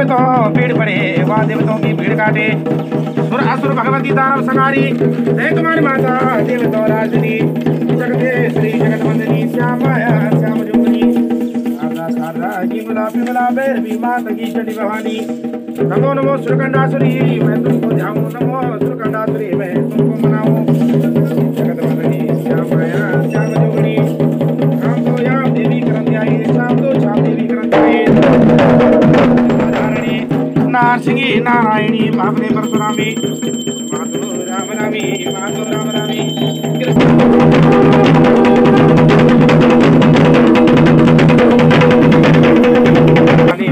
देवतों भीड़ पड़े वहाँ देवताओं की भीड़ काटे। सुर असुर भगवती दानव संहारी। हे तुम्हारी माता देवतो राजनी। जगदेश्वरी जगत वंदनी श्याम श्याम जोगनी शारदा शारदा की गुला पिंगला भैरवी माता की चंडी भवानी नमो नमो सुरकंडासुरी, मैं तुमको ध्याऊं, नमो सुरकंडासुरी, मैं तुमको मनाऊं। नारसिंगी नारायणी, बाबरे परशुरामी राम रामी माधो राम रामी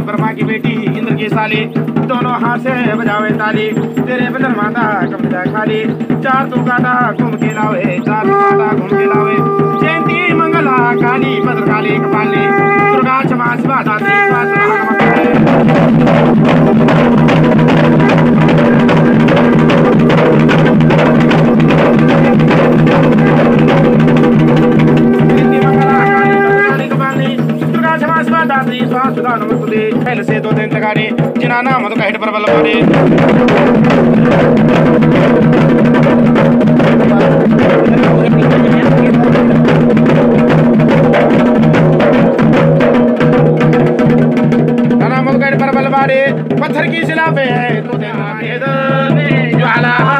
ब्रह्मा की बेटी, इंद्र की साली, दोनों हाथ से बजावे ताली। तेरे बदन माता खाली। चार तू काटा घूम के लावे, चार तू काटा घूम के लावे। जयंती मंगला, काली भद्रकाली कपाली। दुर्गा क्षमा शिवा पहले से दो दिन तगाड़े जिना नाम तो कहट पर बल बल पत्थर की शिला पे है तो ज्वाला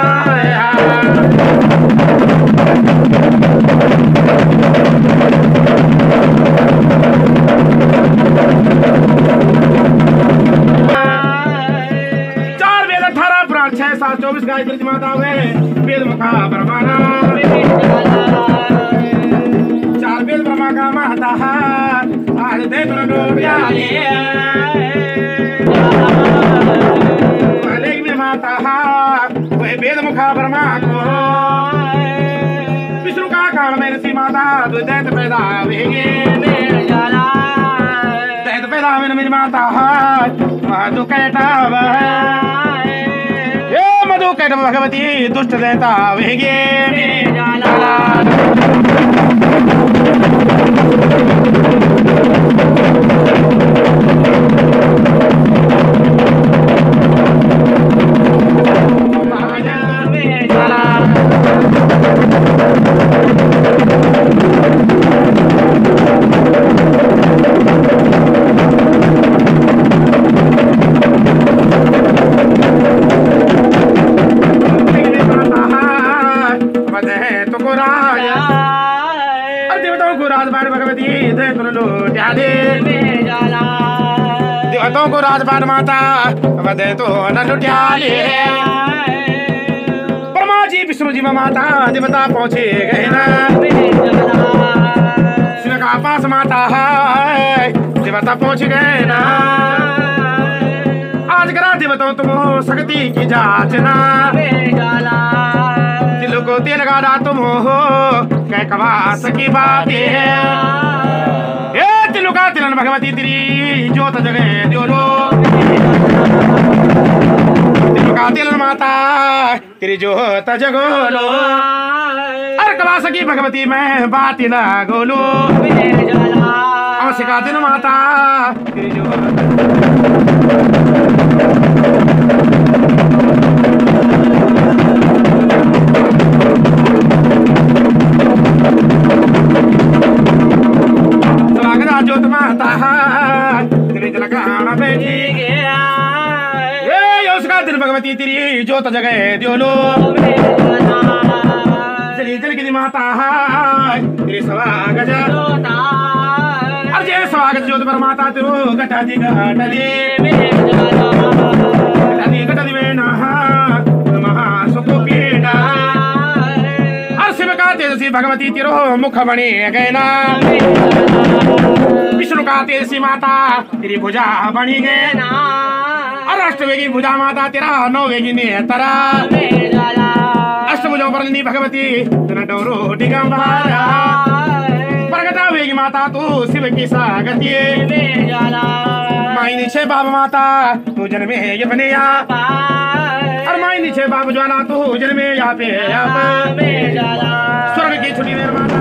चौबीस गायत्री माता में वेद मुखा ब्रह्माना चार वेद ब्रह्मा का महता आज दे में माता वह वेद मुखा ब्रह्मा को। विष्णु का काल में ऋषि माता दैत पैदा हुएगे दैत पैदा मेरी माता मधु कैटव मधु कैटव भगवती दुष्ट दैता वेगे। देवताओं को राजबाण माता, वदे तो न ब्रह्मा जी, विष्णु जी माता, देवता पहुँचे गए ना। पास माता है, देवता पहुँच गए ना। आज करा देवताओं तुम शक्ति की जाचना दिल को तेल गाड़ा तुम हो, कह कवास की बात है। भगवती त्री ज्योत जगे जोरो तिरुकातिल माता, तेरी ज्योत जगोलो। अरे कवास की भगवती मैं बात ना गोलो। सिखा दिन माता, तेरी जोत तेरी जोत जगह दियोलो चली जल की माता तेरी स्वागत अरे स्वागत जोत पर माता दी दी। दी पीड़ा। हर शिव का तेजसी भगवती, तेरो मुख बने गए विष्णु का तेजसी माता, तेरी भुजा बनी गए ना और अष्टवेगी भुजा माता, तेरा नौ वेगी नेतरा। अष्टभुजों पर नी भगवती, तेरा डोरो दिगंबरा। प्रगटा वेगी माता, तू शिव की सागती। माई नीचे बाब माता, तू जन्मे ये बने या और माई नीचे बाब ज्वाला, तू जन्मे यहाँ पे स्वर्ग की छुट्टी मेरे माता